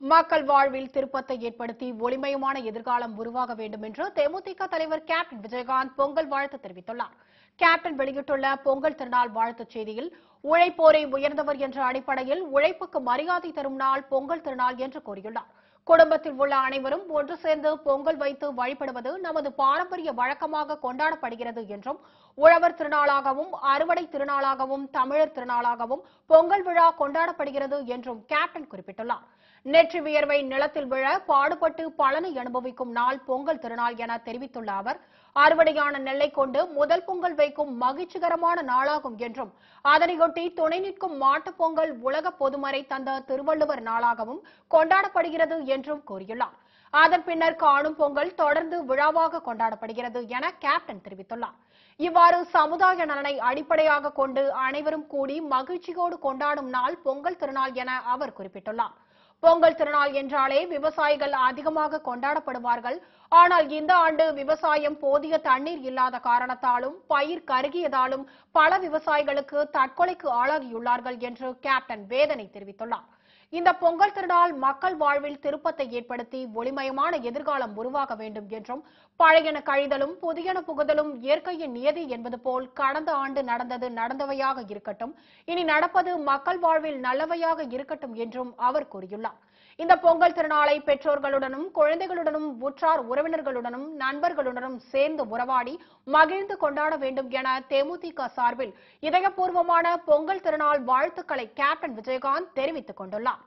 மக்கள் வாழ்வில் திருப்பத்தை ஏற்படுத்தி ஒளிமயமான எதிர்காலம் உருவாக வேண்டும் என்று தேமுதிக தலைவர் கேப்டன் விஜயகாந்த் பொங்கல் வாழ்த்து தெரிவித்துள்ளார். கேப்டன் வெளியிட்டுள்ள பொங்கல் திருநாள் வாழ்த்துச் செய்தியில் உழைப்போரை உயர்ந்தவர் என்ற அடிப்படையில் உழைப்புக்கு மரியாதை தரும் நாள் பொங்கல் திருநாள் என்று கூறியுள்ளார். குடும்பத்தில் உள்ள அனைவரும் ஒன்று சேர்ந்து பொங்கல் வைத்து வழிபடுவது நமது பாரம்பரிய வழக்கமாக கொண்டாடப்படுகிறது என்றும் உழவர் திருநாளாகவும் அறுவடை திருநாளாகவும் தமிழர் திருநாளாகவும் பொங்கல் விழா கொண்டாடப்படுகிறது என்றும் கேப்டன் குறிப்பிட்டுள்ளார். நெற்றி வியர்வை நிலத்தில் விழ பாடுபட்டு பலனை அனுபவிக்கும் நாள் பொங்கல் திருநாள் என தெரிவித்துள்ள அவர் அறுவடையான நெல்லை கொண்டு முதல் பொங்கல் வைக்கும் மகிழ்ச்சிகரமான நாளாகும் என்றும் அதனையொட்டி துணை நிற்கும் மாட்டுப் பொங்கல் உலக பொதுமறை தந்த திருவள்ளுவர் நாளாகவும் கொண்டாடப்படுகிறது என்றும் கூறியுள்ளார். அதன் பின்னர் காணும் பொங்கல் தொடர்ந்து விழாவாக கொண்டாடப்படுகிறது என கேப்டன் தெரிவித்துள்ளார். இவ்வாறு சமுதாய நலனை அடிப்படையாக கொண்டு அனைவரும் கூடி மகிழ்ச்சியோடு கொண்டாடும் நாள் பொங்கல் திருநாள் என அவர் குறிப்பிட்டுள்ளார். பொங்கல் திருநாள் என்றாலே விவசாயிகள் அதிகமாக கொண்டாடப்படுவார்கள். ஆனால் இந்த ஆண்டு விவசாயம் போதிய தண்ணீர் இல்லாத காரணத்தாலும் பயிர் கருகியதாலும் பல விவசாயிகளுக்கு தற்கொலைக்கு ஆளாகியுள்ளார்கள் என்று கேப்டன் வேதனை தெரிவித்துள்ளார். இந்த பொங்கல் திருநாள் மக்கள் வாழ்வில் திருப்பத்தை ஏற்படுத்தி ஒளிமயமான எதிர்காலம் உருவாக வேண்டும் என்றும் பழையன கழிதலும் புதியன புகுதலும் இயற்கையின் நியதி என்பது போல் கடந்த ஆண்டு நடந்தது நடந்தவையாக இருக்கட்டும் இனி நடப்பது மக்கள் வாழ்வில் நல்லவையாக இருக்கட்டும் என்றும் அவர் கூறியுள்ளார். இந்த பொங்கல் திருநாளை பெற்றோர்களுடனும் குழந்தைகளுடனும் உற்றார் உறவினர்களுடனும் நண்பர்களுடனும் சேர்ந்து உறவாடி மகிழ்ந்து கொண்டாட வேண்டும் என தேமுதிக சார்பில் இதயபூர்வமான பொங்கல் திருநாள் வாழ்த்துக்களை கேப்டன் விஜயகாந்த் தெரிவித்துக் கொண்டுள்ளார்.